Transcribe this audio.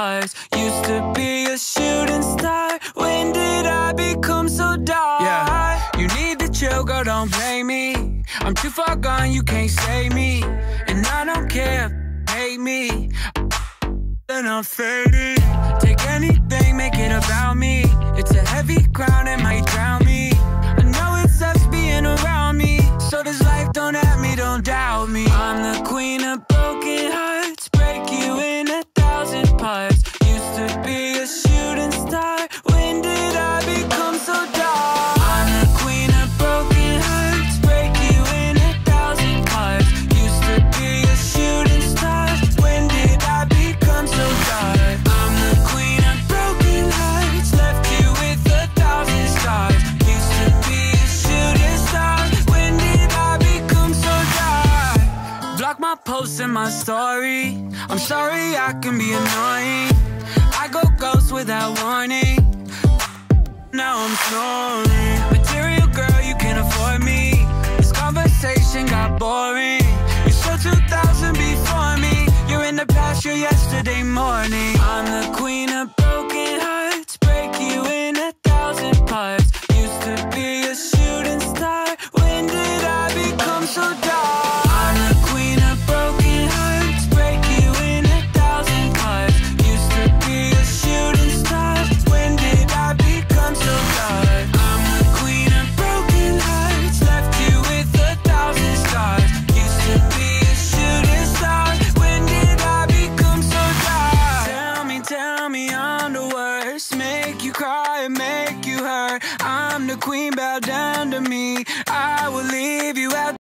parts. Used to be a shooting star. When did I become so dark? Yeah, you need to chill, girl, don't blame me. I'm too far gone, you can't save me. And I don't care, hate me. Then I'm faded. Take anything, make it about me. It's a heavy crown, it might drown me. I know it sucks being around me. So this life don't have me, don't doubt me. I'm the queen of Block my story. I'm sorry I can be annoying. I go ghost without warning. Now I'm snoring. Material girl, you can't afford me. This conversation got boring. You're so 2000 before me. You're in the past, you're yesterday morning. cry and make you hurt. I'm the queen, bow down to me. I will leave you out.